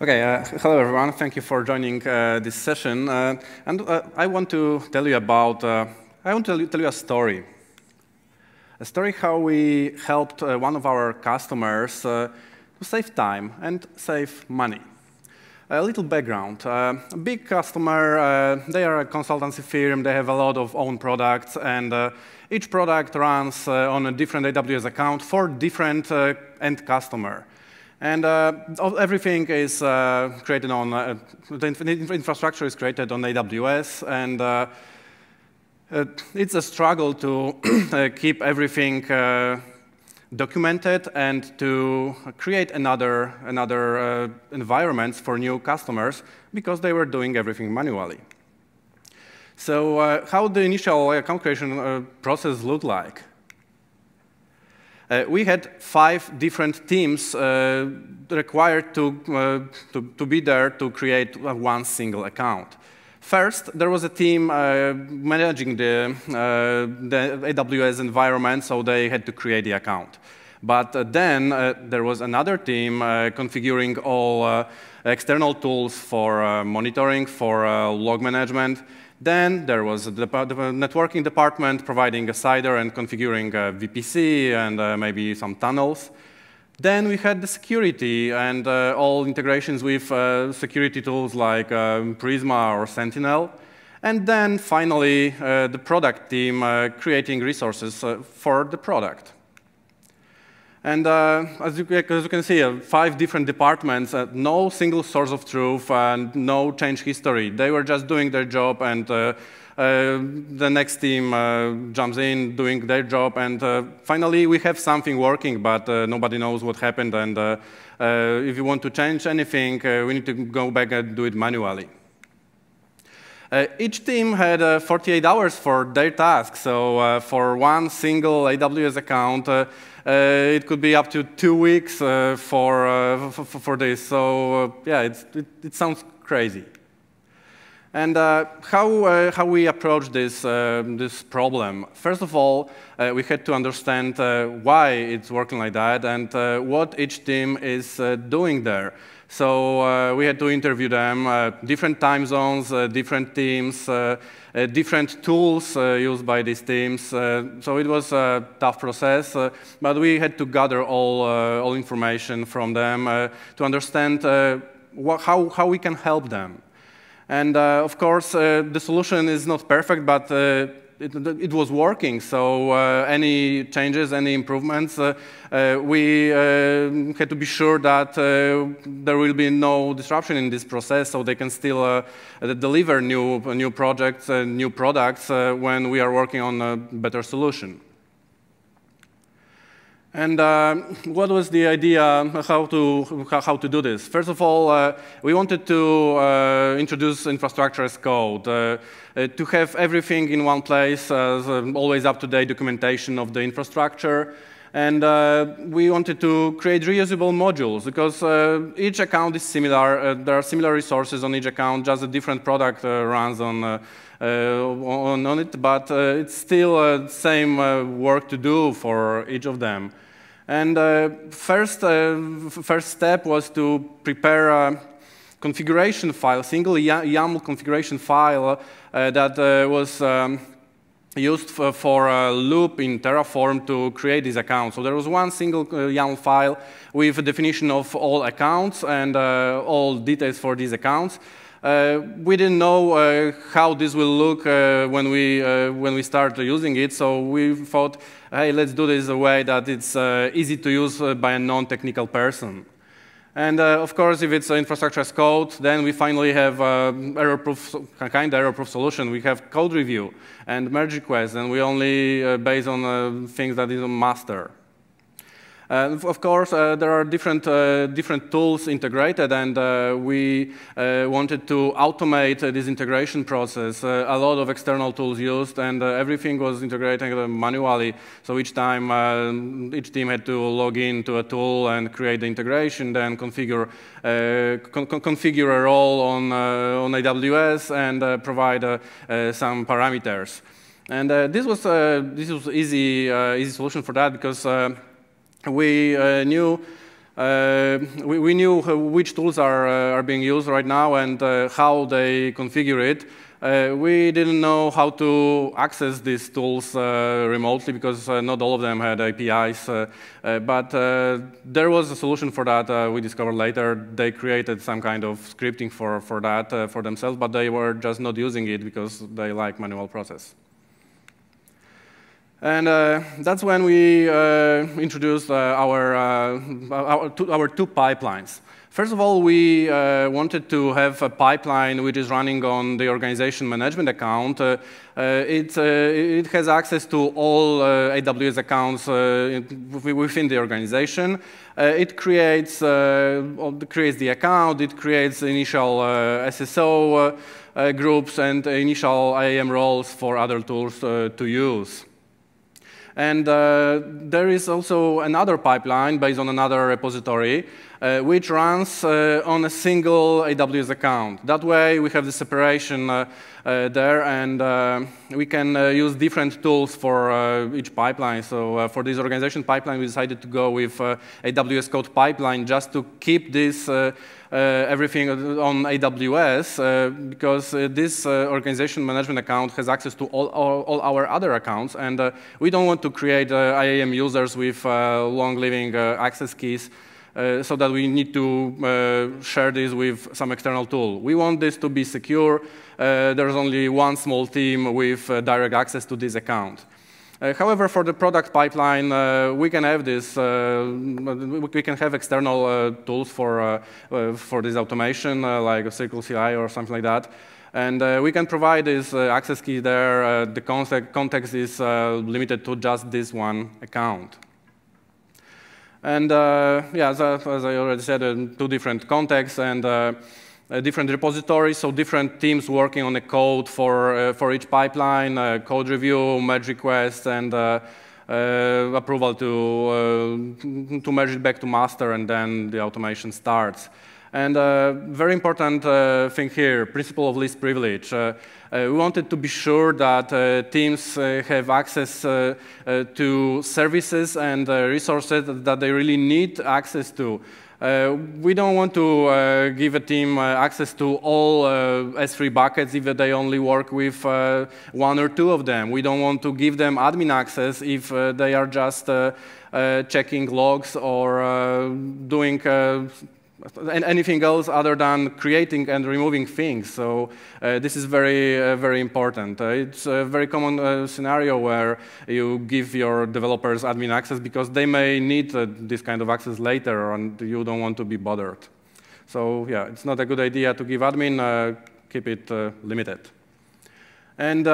Okay, uh, hello everyone. Thank you for joining uh, this session. Uh, and uh, I want to tell you about, uh, I want to tell you, a story. A story how we helped uh, one of our customers to save time and save money. A little background. a big customer, they are a consultancy firm, they have a lot of own products, and each product runs on a different AWS account for different end customer. And uh, everything is uh, created on, uh, the infrastructure is created on AWS, and uh, it's a struggle to uh, keep everything uh, documented and to create another, another environments for new customers because they were doing everything manually. So how the initial account creation process looked like? Uh, we had five different teams uh, required to, uh, to, to, be there to create one single account. First, there was a team uh, managing the, uh, the, AWS environment, so they had to create the account. But uh, then there was another team configuring all external tools for monitoring, for log management, then there was the, networking department providing a CIDR and configuring a VPC and uh, maybe some tunnels. Then we had the security and uh, all integrations with uh, security tools like um, Prisma or Sentinel. And then finally, uh, the product team uh, creating resources uh, for the product. And uh, as, you, as, you, can see, uh, five different departments, uh, no single source of truth, and no change history. They were just doing their job, and uh, uh, the next team uh, jumps in, doing their job, and finally we have something working, but nobody knows what happened. And if you want to change anything, we need to go back and do it manually. Uh, each team had uh, 48 hours for their task. So uh, for one single AWS account, uh, it could be up to two weeks uh, for, uh, for this. So yeah, it, it sounds crazy. And uh, how, uh, how we approach this, uh, this problem? First of all, we had to understand why it's working like that and what each team is doing there. So uh, we had to interview them, uh, different time zones, uh, different teams, uh, uh, different tools uh, used by these teams. so it was a tough process, but we had to gather all, all information from them to understand how, how we can help them. And of course, the solution is not perfect, but it, it, was working. So uh, any changes, any improvements, uh, uh, we uh, had to be sure that uh, there will be no disruption in this process, so they can still uh, deliver new new projects, new products when we are working on a better solution. And uh, what was the idea how to, how to do this? First of all, uh, we wanted to uh, introduce infrastructure as code, uh, uh, to have everything in one place, uh, always up-to-date documentation of the infrastructure. And we wanted to create reusable modules because each account is similar. there are similar resources on each account, just a different product runs on, on, on, it, but it's still the same work to do for each of them. And uh, first, uh, first step was to prepare a configuration file, single YAML configuration file uh, that uh, was um, used for, for, a loop in Terraform to create this account. So there was one single uh, YAML file with a definition of all accounts and uh, all details for these accounts. Uh, we didn't know uh, how this will look uh, when we when we start using it, so we thought, hey, let's do this a way that it's easy to use by a non-technical person. And uh, of course, if it's infrastructure as code, then we finally have uh, error-proof, kind of error-proof solution. We have code review and merge requests, and we only uh, base on things that is a master. Uh, of course, uh, there are different, uh, different tools integrated, and uh, we uh, wanted to automate uh, this integration process. a lot of external tools used, and everything was integrated manually. So each time, each team had to log in to a tool and create the integration, then configure, con configure a role on, on AWS, and provide some parameters. And uh, this was uh, this was easy uh, easy solution for that because we uh, knew uh, we, we, knew which tools are, uh, are being used right now and uh, how they configure it. Uh, we didn't know how to access these tools uh, remotely because not all of them had APIs. but there was a solution for that we discovered later. They created some kind of scripting for, for that for themselves, but they were just not using it because they like manual process. And uh, that's when we uh, introduced uh, our, uh, our, two, our, two, pipelines. First of all, we uh, wanted to have a pipeline which is running on the organization management account. Uh, it, it, has access to all AWS accounts within the organization. it creates, creates the account, it creates initial SSO groups and initial IAM roles for other tools to use. And uh, there is also another pipeline based on another repository, uh, which runs uh, on a single AWS account. That way, we have the separation uh, uh, there, and uh, we can use different tools for each pipeline. So for this organization pipeline, we decided to go with AWS Code Pipeline just to keep this everything on AWS uh, because uh, this organization management account has access to all, all, all our other accounts, and we don't want to create IAM users with long-living access keys uh, so that we need to uh, share this with some external tool. We want this to be secure. Uh, there's only one small team with direct access to this account. Uh, however, for the product pipeline, uh, we can have this. Uh, we can have external uh, tools for uh, for this automation, like a Circle CI or something like that. And we can provide this access key there. the context is limited to just this one account. And yeah, as, as, I already said, two different contexts and uh, different repositories, so different teams working on the code for, uh, for each pipeline, uh, code review, merge request, and uh, uh, approval to, uh, to merge it back to master, and then the automation starts. And a very important thing here, principle of least privilege. we wanted to be sure that teams have access to services and resources that they really need access to. Uh, we don't want to uh, give a team uh, access to all uh, S3 buckets if they only work with one or two of them. We don't want to give them admin access if they are just checking logs or doing anything else other than creating and removing things. So uh, this is very, uh, very important. Uh, it's a very common uh, scenario where you give your developers admin access because they may need uh, this kind of access later and you don't want to be bothered. So yeah, it's not a good idea to give admin, uh, keep it limited. And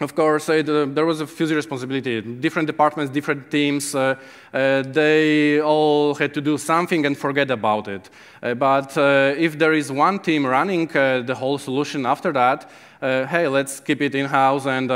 of course, uh, there was a fuzzy responsibility. Different departments, different teams, uh, uh, they all had to do something and forget about it. Uh, but uh, if there is one team running uh, the whole solution after that, hey, let's keep it in-house and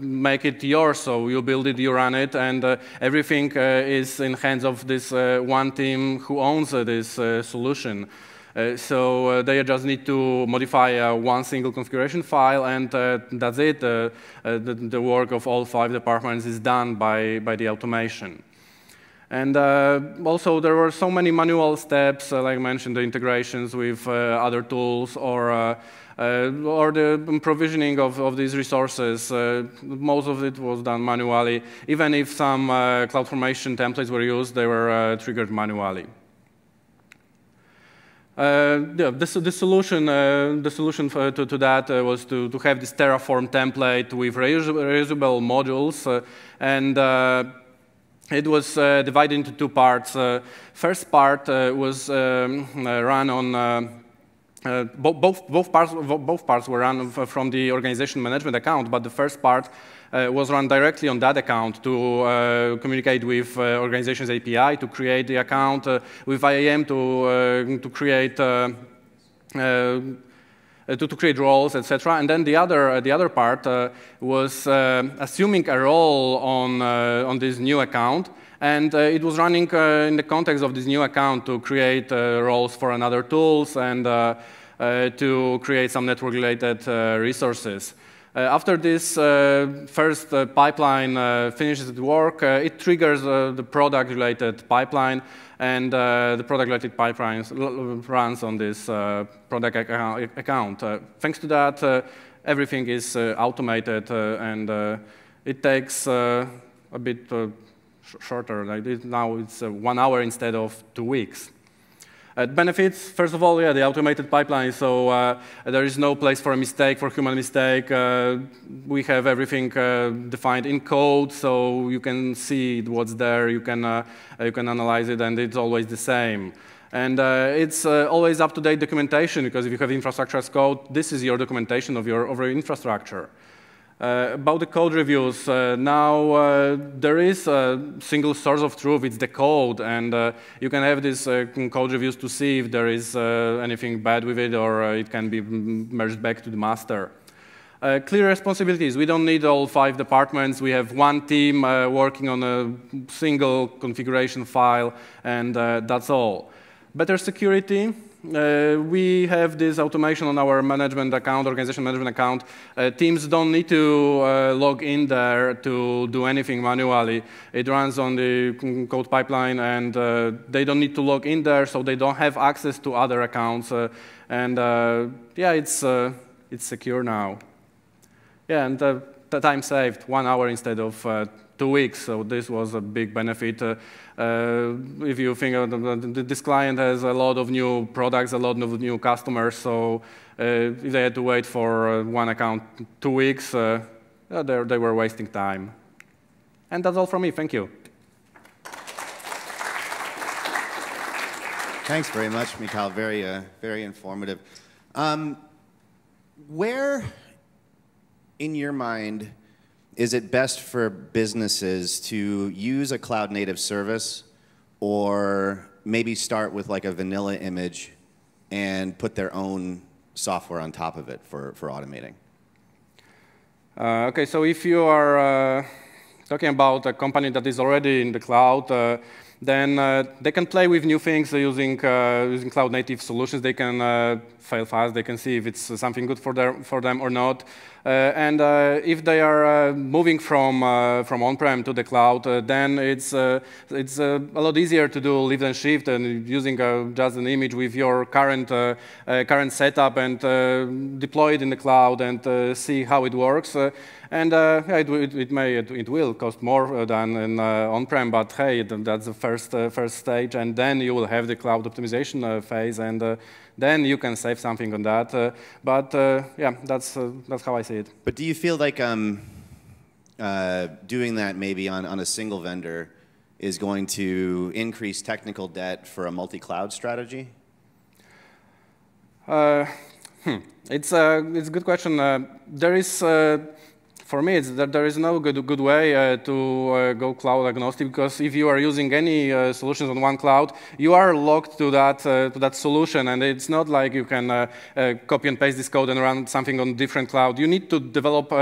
make it yours. So you build it, you run it, and everything is in hands of this one team who owns this solution. Uh, so uh, they just need to modify uh, one single configuration file, and that's it. The, the, work of all five departments is done by, by the automation. And uh, also, there were so many manual steps, uh, like I mentioned, the integrations with uh, other tools or, or the provisioning of, of these resources. most of it was done manually. Even if some CloudFormation templates were used, they were triggered manually. Uh, yeah, the, the, solution, uh, the solution for, to, to, that uh, was to, to have this Terraform template with reusable, modules, and it was divided into two parts. first part was um, run on uh, both, both, parts, both parts were run from the organization management account, but the first part was run directly on that account to uh, communicate with uh, organization's API, to create the account uh, with IAM, to, uh, to create to, to, create roles, etc. And then the other, the other part was assuming a role on, on this new account, and uh, it was running uh, in the context of this new account to create uh, roles for another tools and to create some network-related resources. Uh, after this uh, first uh, pipeline uh, finishes its work, uh, it triggers uh, the product-related pipeline, and the product-related pipeline runs on this product account. thanks to that, everything is automated, and it takes a bit sh shorter. Like now it's one hour instead of two weeks. Uh, benefits, first of all, yeah, the automated pipeline. So uh, there is no place for a mistake, for human mistake. Uh, we have everything uh, defined in code, so you can see what's there, you can, uh, you can analyze it, and it's always the same. And uh, it's always up-to-date documentation, because if you have infrastructure as code, this is your documentation of your, of your infrastructure. Uh, about the code reviews, uh, now uh, there is a single source of truth, it's the code, and uh, you can have these uh, code reviews to see if there is uh, anything bad with it or it can be merged back to the master. clear responsibilities, we don't need all five departments, we have one team working on a single configuration file, and that's all. Better security, uh, we have this automation on our management account, organization management account. Uh, teams don't need to uh, log in there to do anything manually. It runs on the code pipeline, and uh, they don't need to log in there, so they don't have access to other accounts. Uh, and uh, yeah, it's, it's secure now. Yeah, and the time saved, one hour instead of two weeks. So this was a big benefit. Uh, uh, if you think of this client has a lot of new products, a lot of new customers, so uh, if they had to wait for one account two weeks, they, they were wasting time. And that's all from me. Thank you. Thanks very much, Mikhail. Very, uh, very informative. Um, where, in your mind, is it best for businesses to use a cloud native service or maybe start with like a vanilla image and put their own software on top of it for, for automating? Uh, okay, so if you are uh, talking about a company that is already in the cloud, uh, then uh, they can play with new things using, uh, using cloud native solutions. They can uh, fail fast. They can see if it's something good for, their, for them or not. Uh, and uh, if they are uh, moving from, from on-prem to the cloud, then it's, it's a lot easier to do lift and shift and using just an image with your current, current setup and deploy it in the cloud and see how it works. And uh, it, it, may, it, will cost more than uh, on-prem, but hey, that's the first, uh, first stage, and then you will have the cloud optimization phase, and then you can save something on that. but yeah, that's, that's how I see it. But do you feel like um, doing that maybe on, on a single vendor is going to increase technical debt for a multi-cloud strategy? Uh, hmm. It's a it's a good question. Uh, there is uh, for me, it's that there is no good, good way uh, to uh, go cloud agnostic because if you are using any uh, solutions on one cloud, you are locked to that, uh, to that solution. And it's not like you can uh, uh, copy and paste this code and run something on different cloud. You need to develop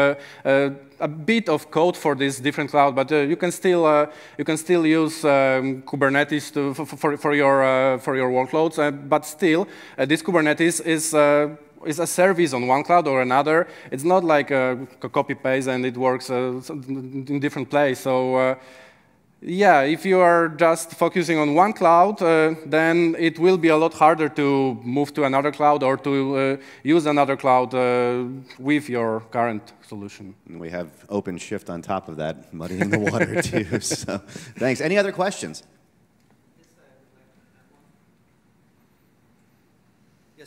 a bit of code for this different cloud, but uh, you can still uh, you can still use um, Kubernetes to, for, for, for, your uh, for your workloads. but still, this Kubernetes is is a service on one cloud or another. It's not like a, a copy paste and it works uh, in different place. So uh, yeah, if you are just focusing on one cloud, uh, then it will be a lot harder to move to another cloud or to uh, use another cloud uh, with your current solution. And we have OpenShift on top of that, muddying the water too. So thanks. Any other questions?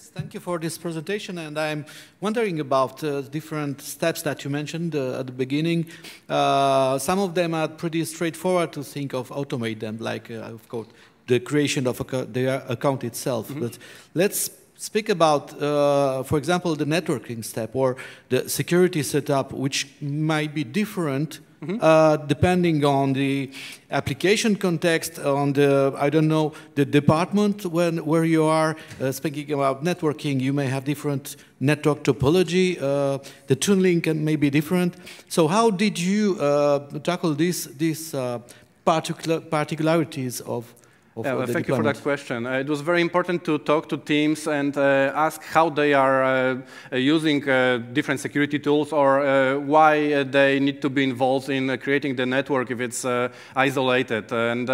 Thank you for this presentation. And I'm wondering about uh, different steps that you mentioned uh, at the beginning. Uh, some of them are pretty straightforward to think of automate them, like, uh, of course, the creation of a, the account itself. Mm -hmm. But let's speak about, uh, for example, the networking step or the security setup, which might be different Mm -hmm. uh, depending on the application context, on the, I don't know, the department when, where you are. Uh, speaking about networking, you may have different network topology. Uh, the tunneling can, may be different. So how did you uh, tackle these, these uh, particular particularities of of Yeah, well, thank you for that question. Uh, it was very important to talk to teams and uh, ask how they are uh, uh, using uh, different security tools or uh, why they need to be involved in creating the network if it's uh, isolated. And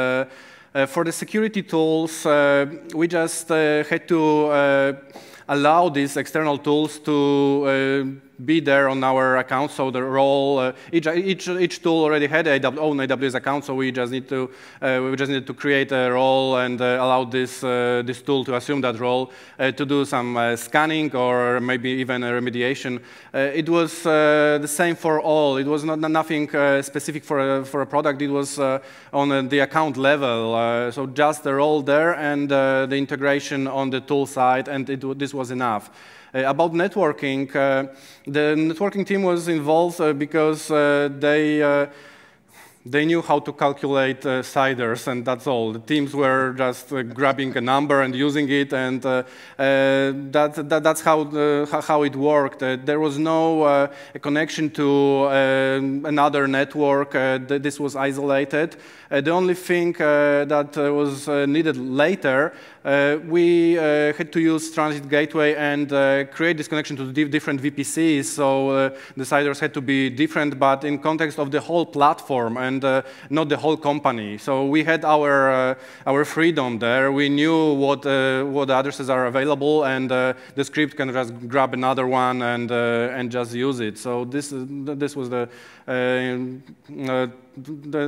for the security tools, uh, we just uh, had to uh, allow these external tools to uh, be there on our account. So the role, uh, each, each, each tool already had a own AWS account, so we just need to, uh, we just need to create a role and uh, allow this, uh, this tool to assume that role uh, to do some uh, scanning or maybe even a remediation. It was the same for all. It was not, nothing specific for a, for a product. It was on the account level. So just the role there and the integration on the tool side, and it, this was enough. Uh, about networking, uh, the networking team was involved uh, because they they knew how to calculate uh, CIDRs, and that's all. The teams were just uh, grabbing a number and using it, and uh, uh, that, that, that's how, the, how it worked. Uh, there was no uh, connection to uh, another network. Uh, th this was isolated. Uh, the only thing uh, that uh, was uh, needed later, uh, we had to use Transit Gateway and create this connection to different VPCs. So the CIDRs had to be different, but in context of the whole platform and uh, not the whole company. So we had our, uh, our freedom there. We knew what, uh, what addresses are available, and the script can just grab another one and, and just use it. So this, this was the, the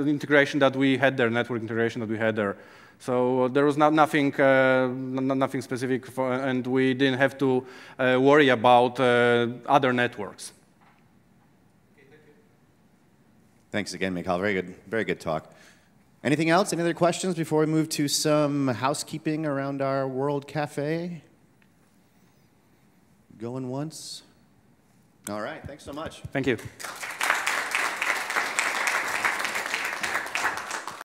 integration that we had there, network integration that we had there. So there was not, nothing, uh, nothing specific, for, and we didn't have to uh, worry about uh, other networks. Thanks again, Mikhail. Very good, very good talk. Anything else? Any other questions before we move to some housekeeping around our World Cafe? Going once? All right, thanks so much. Thank you.